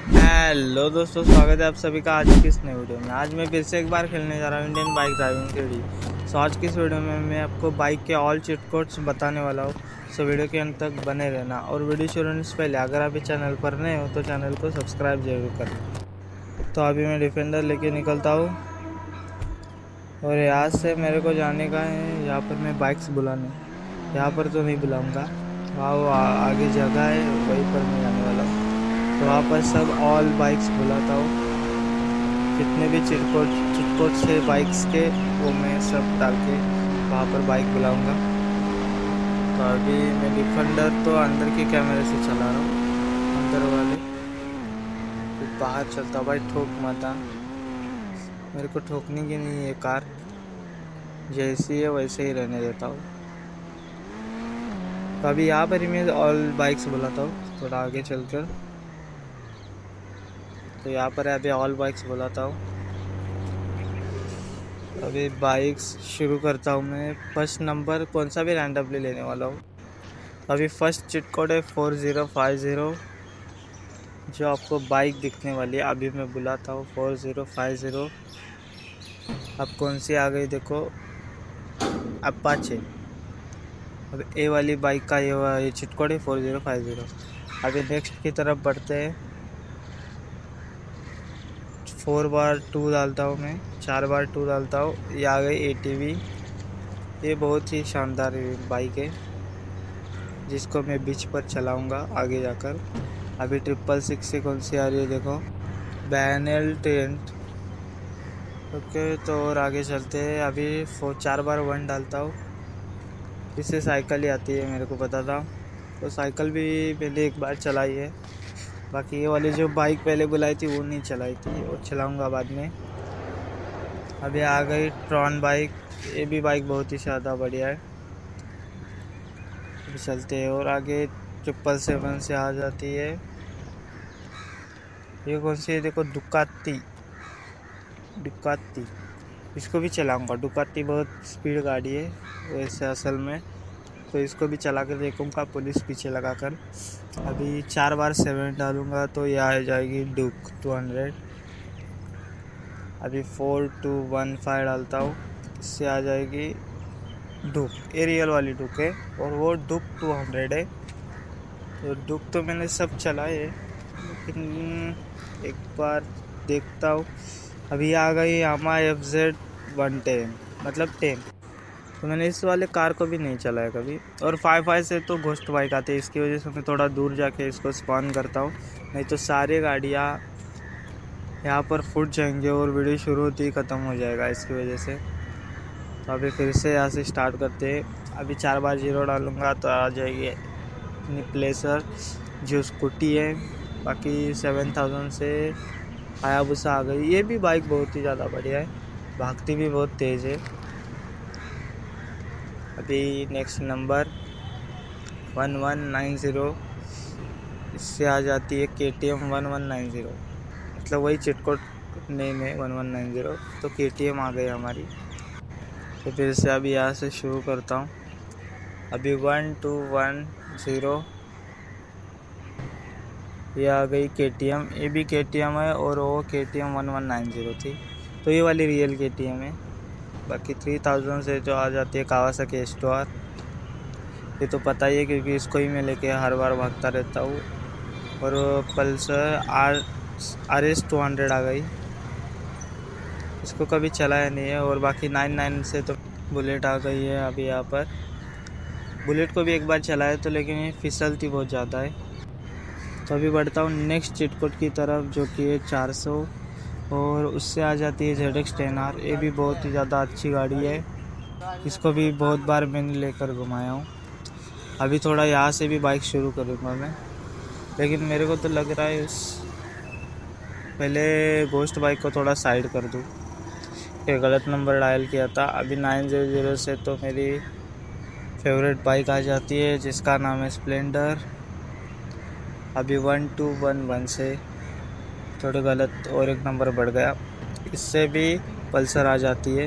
Hello दोस्तों, स्वागत है आप सभी का आज की इस नई वीडियो में। आज मैं फिर से एक बार खेलने जा रहा हूँ इंडियन बाइक ड्राइविंग के थ्री सो आज की इस वीडियो में मैं आपको बाइक के ऑल चिट कोड्स बताने वाला हूँ। सो वीडियो के अंत तक बने रहना। और वीडियो शुरू होने से पहले, अगर आप इस चैनल पर नए हो तो चैनल को सब्सक्राइब ज़रूर करें तो अभी मैं डिफेंडर लेके निकलता हूँ। और यहाँ से मेरे को जाने का है, यहाँ पर मैं बाइक्स बुलाने। यहाँ पर तो नहीं बुलाऊँगा। वहाँ वो आगे जगह है, वहीं पर मैं जाने वाला हूँ। वहाँ पर सब ऑल बाइक्स बुलाता हूँ। जितने भी चिटकोट चिटकोट से बाइक्स के, वो मैं सब डाल के वहाँ पर बाइक बुलाऊँगा। तो अभी मैं डिफेंडर तो अंदर के कैमरे से चला रहा हूँ, अंदर वाले। तो बाहर चलता भाई ठोक मत आ मेरे को ठोकने की नहीं है कार। जैसी है वैसे ही रहने देता हूँ। तो अभी यहाँ पर ही मैं ऑल बाइक्स बुलाता हूँ। थोड़ा आगे चलकर। तो यहाँ पर अभी ऑल बाइक्स बुलाता हूँ। अभी बाइक्स शुरू करता हूँ मैं। फ़र्स्ट नंबर कौन सा भी रैंडमली लेने वाला हूँ। अभी फ़र्स्ट चिट कोड है फोर ज़ीरो फाइव ज़ीरो जो आपको बाइक दिखने वाली है। अभी मैं बुलाता हूँ फोर ज़ीरो फाइव ज़ीरो अब कौन सी आ गई देखो अपाचे अब ए वाली बाइक का ये चिट कोड है फोर ज़ीरो फाइव ज़ीरो अभी नेक्स्ट की तरफ़ बढ़ते हैं। फोर बार टू डालता हूँ मैं, चार बार टू डालता हूँ, ये आ गई वी ये बहुत ही शानदार बाइक है, जिसको मैं बीच पर चलाऊँगा आगे जाकर। अभी ट्रिपल सिक्स से कौन सी आ रही है देखो। Banal tent. ओके तो और आगे चलते हैं। अभी फोर, चार बार वन डालता हूँ। इससे साइकिल ही आती है, मेरे को पता था। तो साइकिल भी मैंने एक बार चलाई है। बाकी ये वाली जो बाइक पहले बुलाई थी, वो नहीं चलाई थी। वो चलाऊँगा बाद में। अभी आ गई ट्रॉन बाइक। ये भी बाइक बहुत ही ज़्यादा बढ़िया है। अभी चलते हैं और आगे ट्रिपल सेवन से आ जाती है, ये कौन सी है? देखो दुकाती दुकाती इसको भी चलाऊँगा। दुकाती बहुत स्पीड गाड़ी है, वैसे असल में। तो इसको भी चला कर देखूँगा, पुलिस पीछे लगा कर अभी चार बार सेवन डालूँगा तो ये आ जाएगी डुक टू हंड्रेड अभी फोर टू वन फाइव डालता हूँ, इससे आ जाएगी डुक एरियल वाली डुक है और वो डुक टू हंड्रेड है. तो डुक तो मैंने सब चलाए लेकिन एक बार देखता हूँ. अभी आ गई Yamaha F Z one ten मतलब टेन तो मैंने इस वाले कार को भी नहीं चलाया कभी। और फाइव फाइव से तो घोस्ट बाइक आती है, इसकी वजह से मैं थोड़ा दूर जाके इसको स्पॉन करता हूँ। नहीं तो सारी गाड़ियाँ यहाँ पर फुट जाएँगे और वीडियो शुरू होती ही ख़त्म हो जाएगा इसकी वजह से। तो अभी फिर से यहाँ से स्टार्ट करते हैं। अभी चार बार ज़ीरो डालूँगा तो आ जाएगी अपनी प्लेसर जो स्कूटी है। बाकी सेवन थाउज़ेंड से हायाबुसा आ गई। ये भी बाइक बहुत ही ज़्यादा बढ़िया है। भागती भी बहुत तेज़ है। अभी next number one one nine zero इससे आ जाती है K T M one one nine zero मतलब वही चिटकोट नेम है वन वन नाइन ज़ीरो तो के टी एम आ गई हमारी। तो फिर से अभी यहाँ से शुरू करता हूँ। अभी वन टू वन ज़ीरो ये आ गई के टी एम ये भी के टी एम है और वो K T M one one nine zero थी। तो ये वाली रियल के टी एम है। बाकी थ्री थाउज़ेंड से जो आ जाती है कावासा के स्टोर ये तो पता ही है क्योंकि इसको ही मैं लेके हर बार भागता रहता हूँ। और Pulsar R R S two hundred आ गई। इसको कभी चलाया नहीं है और बाकी नाइन नाइन से तो बुलेट आ गई है अभी यहाँ पर। बुलेट को भी एक बार चलाया तो लेकिन ये फिसलती बहुत ज़्यादा है। तो अभी बढ़ता हूँ नेक्स्ट चिटकोट की तरफ़ जो कि है चार सौ। और उससे आ जाती है जेड एक्स टेन आर ये भी बहुत ही ज़्यादा अच्छी गाड़ी है। इसको भी बहुत बार मैंने लेकर घुमाया हूँ। अभी थोड़ा यहाँ से भी बाइक शुरू करूँगा मैं। लेकिन मेरे को तो लग रहा है उस पहले गोस्ट बाइक को थोड़ा साइड कर दूँ। ये गलत नंबर डायल किया था। अभी नाइन ज़ीरो ज़ीरो से तो मेरी फेवरेट बाइक आ जाती है, जिसका नाम है स्प्लेंडर अभी वन टू वन वन से। थोड़ा गलत और एक नंबर बढ़ गया। इससे भी पल्सर आ जाती है।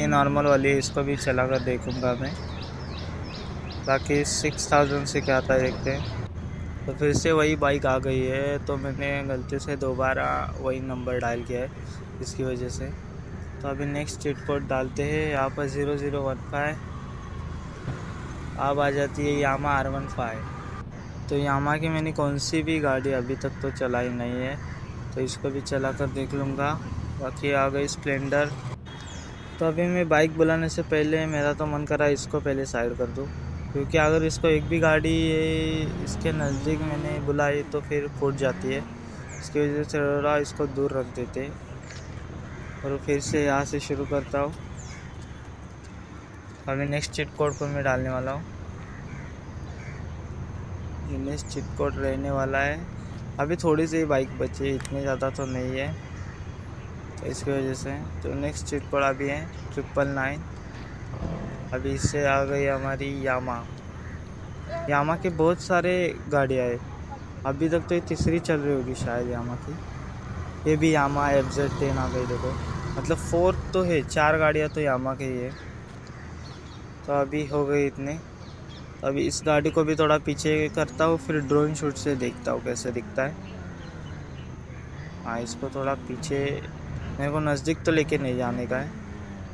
ये नॉर्मल वाली है, इसको भी चला कर देखूँगा मैं। बाकी सिक्स थाउज़ेंड से क्या आता है देखते हैं तो फिर से वही बाइक आ गई है तो मैंने गलती से दोबारा वही नंबर डायल किया है इसकी वजह से। तो अभी नेक्स्ट चिट कोड डालते हैं, यहाँ पर ज़ीरो ज़ीरो वन फाइव अब आ जाती है यामा आर वन फाइव तो यामा की मैंने कौन सी भी गाड़ी अभी तक तो चलाई नहीं है। तो इसको भी चला कर देख लूँगा। बाकी आ गई स्प्लेंडर। तो अभी मैं बाइक बुलाने से पहले मेरा तो मन करा इसको पहले साइड कर दूँ। क्योंकि अगर इसको एक भी गाड़ी इसके नज़दीक मैंने बुलाई तो फिर फूट जाती है। इसकी वजह से थोड़ा इसको दूर रख देते। और फिर से यहाँ से शुरू करता हूँ। अभी नेक्स्ट चिट कोड पर मैं डालने वाला हूँ। ये नेक्स्ट चिट कोड रहने वाला है। अभी थोड़ी सी बाइक बची है, इतनी ज़्यादा तो नहीं है। तो इसकी वजह से तो नेक्स्ट चिट कोड अभी है ट्रिपल नाइन अभी इससे आ गई हमारी यामा यामा के बहुत सारे गाड़ियाँ है। अभी तक तो ये तीसरी चल रही होगी शायद यामा की। ये भी यामा एफ़ जेड टेन आ गई, देखो। मतलब फोर्थ तो है, चार गाड़ियाँ तो यामा के ही है। तो अभी हो गई इतने। अभी इस गाड़ी को भी थोड़ा पीछे करता हूँ, फिर ड्रोन शूट से देखता हूँ कैसे दिखता है। हाँ इसको थोड़ा पीछे, मेरे को नज़दीक तो लेके नहीं जाने का है।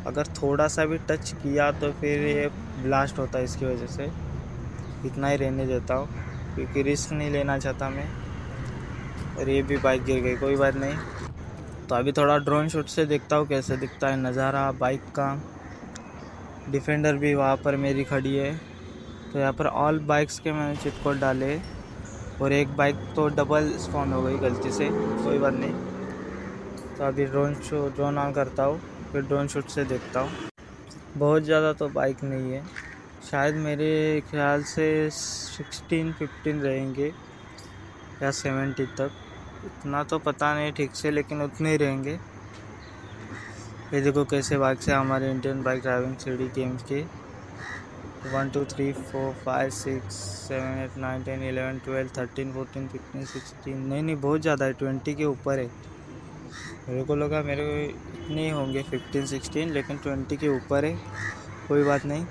अगर थोड़ा सा भी टच किया तो फिर ये ब्लास्ट होता है इसकी वजह से। इतना ही रहने देता हूँ, क्योंकि रिस्क नहीं लेना चाहता मैं। और ये भी बाइक गिर गई, कोई बात नहीं। तो अभी थोड़ा ड्रोन शूट से देखता हूँ कैसे दिखता है नज़ारा बाइक का। डिफेंडर भी वहाँ पर मेरी खड़ी है। तो यहाँ पर ऑल बाइक्स के मैंने चिट कोड डाले और एक बाइक तो डबल स्पॉन हो गई गलती से, कोई बात नहीं। तो अभी ड्रोन शो ड्रोन ऑन करता हूँ, फिर ड्रोन शूट से देखता हूँ। बहुत ज़्यादा तो बाइक नहीं है। शायद मेरे ख्याल से सिक्सटीन फिफ्टीन रहेंगे या सेवेंटी तक। इतना तो पता नहीं ठीक से, लेकिन उतने ही रहेंगे। ये देखो कैसे बाइक से हमारे इंडियन बाइक ड्राइविंग सीढ़ी गेम्स के one, two, three, four, five, six, seven, eight, nine, ten, eleven, twelve, thirteen, fourteen, fifteen, sixteen, नहीं नहीं, बहुत ज़्यादा है, ट्वेंटी के ऊपर है। मेरे को लगा मेरे को नहीं होंगे, फिफ्टीन, सिक्सटीन, लेकिन ट्वेंटी के ऊपर है, कोई बात नहीं।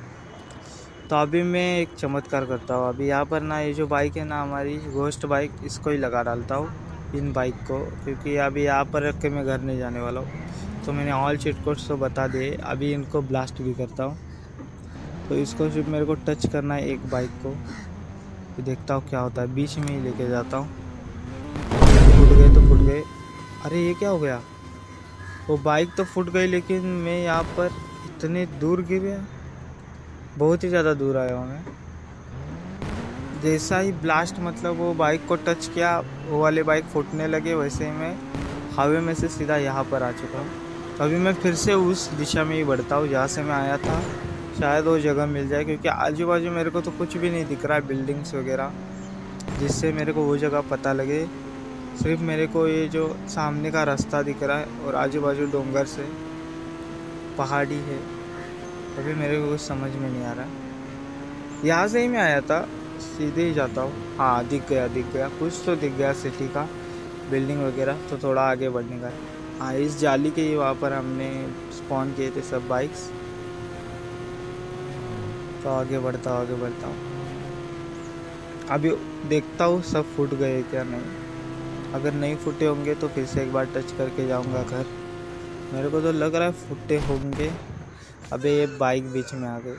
तो अभी मैं एक चमत्कार करता हूँ, अभी यहाँ पर ना, ये जो बाइक है ना, हमारी गोस्ट बाइक इसको ही लगा डालता हूँ, इन बाइक को, क्योंकि अभी यहाँ पर रख के मैं घर नहीं जाने वाला हूँ। तो मैंने ऑल चिट कोड्स तो बता दिए, अभी इनको ब्लास्ट भी करता हूँ। तो इसको सिर्फ़ मेरे को टच करना है एक बाइक को तो देखता हूँ क्या होता है। बीच में ही लेके जाता हूँ। फूट गए तो फूट गए। अरे, ये क्या हो गया? वो बाइक तो फूट गई, लेकिन मैं यहाँ पर इतने दूर गिर गया। बहुत ही ज़्यादा दूर आया हूँ मैं। जैसा ही ब्लास्ट मतलब वो बाइक को टच किया, वो वाले बाइक फूटने लगे, वैसे ही मैं हवे में से सीधा यहाँ पर आ चुका हूँ। अभी मैं फिर से उस दिशा में ही बढ़ता हूँ, जहाँ से मैं आया था। शायद वो जगह मिल जाए, क्योंकि आजू बाजू मेरे को तो कुछ भी नहीं दिख रहा है बिल्डिंग्स वगैरह, जिससे मेरे को वो जगह पता लगे। सिर्फ़ मेरे को ये जो सामने का रास्ता दिख रहा है और आजू बाजू डोंगर से पहाड़ी है, अभी मेरे को कुछ समझ में नहीं आ रहा। है यहाँ से ही मैं आया था, सीधे ही जाता हूँ। हाँ दिख गया दिख गया, कुछ तो दिख गया सिटी का बिल्डिंग वगैरह तो थोड़ा आगे बढ़ने का। हाँ इस जाली के ही वहाँ पर हमने स्पॉन किए थे सब बाइक्स तो आगे बढ़ता आगे बढ़ता हूँ। अभी देखता हूँ सब फूट गए क्या नहीं। अगर नहीं फूटे होंगे तो फिर से एक बार टच करके जाऊँगा घर। मेरे को तो लग रहा है फूटे होंगे। अबे ये बाइक बीच में आ गई।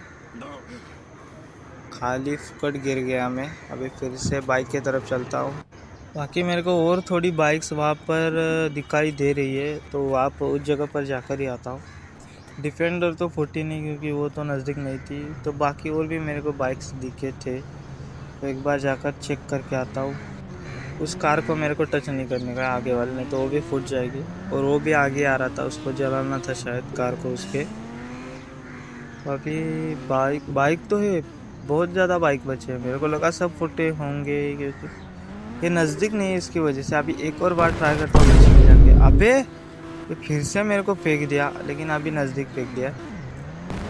खाली फुकट गिर गया मैं। अभी फिर से बाइक की तरफ़ चलता हूँ। बाकी मेरे को और थोड़ी बाइक्स वहाँ पर दिखाई दे रही है तो आप उस जगह पर जाकर ही आता हूँ। डिफेंडर तो फूटी नहीं क्योंकि वो तो नज़दीक नहीं थी। तो बाकी और भी मेरे को बाइक्स दिखे थे। तो एक बार जाकर चेक करके आता हूँ। उस कार को मेरे को टच नहीं करने का, आगे वाले ने तो वो भी फूट जाएगी। और वो भी आगे आ रहा था, उसको जलाना था शायद कार को उसके। अभी बाइक बाइक तो है, बहुत ज़्यादा बाइक बचे हैं। मेरे को लगा सब फुटे होंगे क्योंकि ये नज़दीक नहीं है इसकी वजह से। अभी एक और बार ट्राई करता हूँ अबे! ये फिर से मेरे को फेंक दिया, लेकिन अभी नज़दीक फेंक दिया।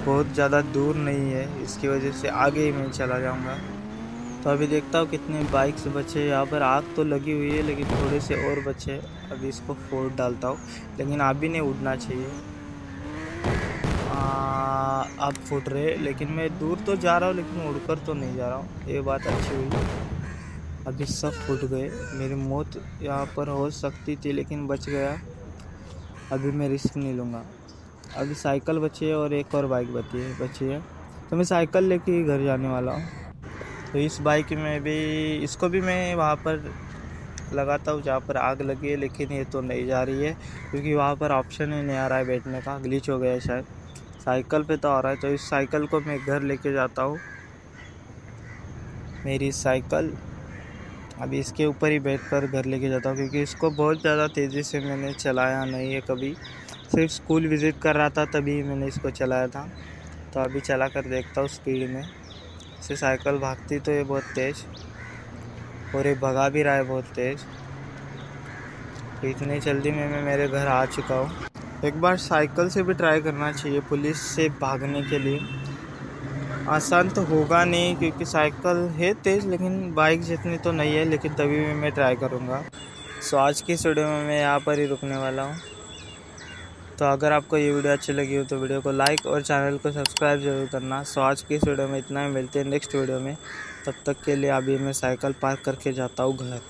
बहुत ज़्यादा दूर नहीं है, इसकी वजह से आगे ही मैं चला जाऊँगा। तो अभी देखता हूँ कितने बाइक्स बचे। यहाँ पर आग तो लगी हुई है, लेकिन थोड़े से और बचे। अभी इसको फोड़ डालता हूँ, लेकिन अभी नहीं उड़ना चाहिए। अब फूट रहे लेकिन मैं दूर तो जा रहा हूँ, लेकिन उड़कर तो नहीं जा रहा हूँ। ये बात अच्छी हुई। अभी सब फूट गए। मेरी मौत यहाँ पर हो सकती थी, लेकिन बच गया। अभी मैं रिस्क नहीं लूँगा। अभी साइकिल बची है और एक और बाइक बची है बची है। तो मैं साइकिल लेके घर जाने वाला हूँ। तो इस बाइक में भी, इसको भी मैं वहाँ पर लगाता हूँ, जहाँ पर आग लगी है, लेकिन ये तो नहीं जा रही है, क्योंकि वहाँ पर ऑप्शन ही नहीं आ रहा है बैठने का। ग्लिच हो गया है शायद। साइकिल पे तो आ रहा है तो इस साइकिल को मैं घर लेके जाता हूँ। मेरी साइकिल अभी इसके ऊपर ही बैठ कर घर लेके जाता हूँ, क्योंकि इसको बहुत ज़्यादा तेज़ी से मैंने चलाया नहीं है कभी। सिर्फ़ स्कूल विज़िट कर रहा था, तभी मैंने इसको चलाया था। तो अभी चला कर देखता हूँ स्पीड में। से साइकिल भागती तो ये बहुत तेज़, और ये भगा भी रहा है बहुत तेज़। तो इतनी जल्दी में मैं मेरे घर आ चुका हूँ। एक बार साइकिल से भी ट्राई करना चाहिए, पुलिस से भागने के लिए। आसान तो होगा नहीं, क्योंकि साइकिल है तेज़, लेकिन बाइक जितनी तो नहीं है, लेकिन तभी भी मैं ट्राई करूँगा। सो आज की इस वीडियो में मैं यहाँ पर ही रुकने वाला हूँ। तो अगर आपको ये वीडियो अच्छी लगी हो तो वीडियो को लाइक और चैनल को सब्सक्राइब ज़रूर करना। सो आज की इस वीडियो में इतना ही, मिलते हैं नेक्स्ट वीडियो में। तब तक के लिए अभी मैं साइकिल पार्क करके जाता हूँ घर।